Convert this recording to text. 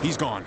He's gone.